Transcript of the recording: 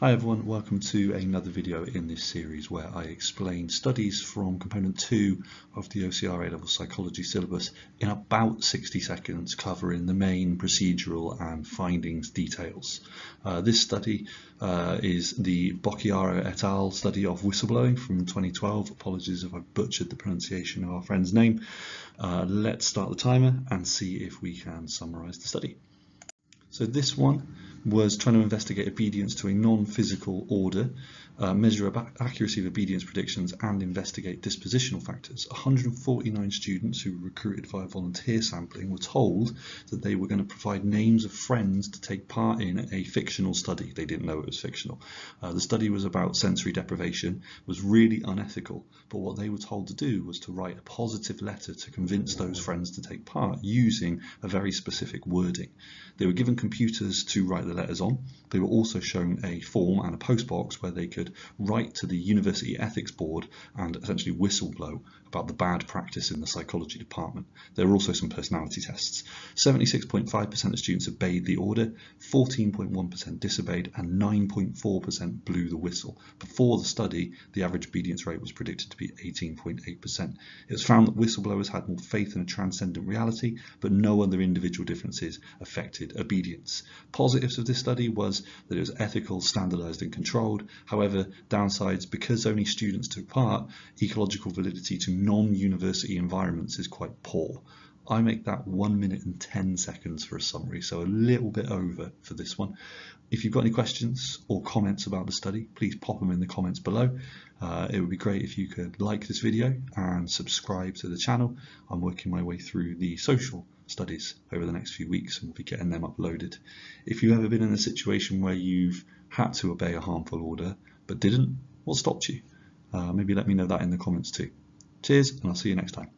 Hi everyone, welcome to another video in this series where I explain studies from component 2 of the OCR A-Level Psychology syllabus in about 60 seconds covering the main procedural and findings details. Uh, this study uh, is the Bocchiaro et al. study of whistleblowing from 2012. Apologies if I butchered the pronunciation of our friend's name. Uh, let's start the timer and see if we can summarise the study. So this one was trying to investigate obedience to a non-physical order, uh, measure accuracy of obedience predictions and investigate dispositional factors. 149 students who were recruited via volunteer sampling were told that they were going to provide names of friends to take part in a fictional study. They didn't know it was fictional. Uh, the study was about sensory deprivation, was really unethical, but what they were told to do was to write a positive letter to convince those friends to take part using a very specific wording. They were given computers to write the letters on. They were also shown a form and a postbox where they could write to the University Ethics Board and essentially whistleblow about the bad practice in the psychology department. There were also some personality tests. 76.5% of students obeyed the order, 14.1% disobeyed, and 9.4% blew the whistle. Before the study, the average obedience rate was predicted to be 18.8%. It was found that whistleblowers had more faith in a transcendent reality, but no other individual differences affected obedience. Positives of this study was that it was ethical, standardized, and controlled. However, downsides, because only students took part, ecological validity to non-university environments is quite poor. I make that 1 minute and 10 seconds for a summary, so a little bit over for this one. If you've got any questions or comments about the study, please pop them in the comments below. Uh, it would be great if you could like this video and subscribe to the channel. I'm working my way through the social studies over the next few weeks and we'll be getting them uploaded. If you've ever been in a situation where you've had to obey a harmful order but didn't, what stopped you? Uh, maybe let me know that in the comments too. Cheers, and I'll see you next time.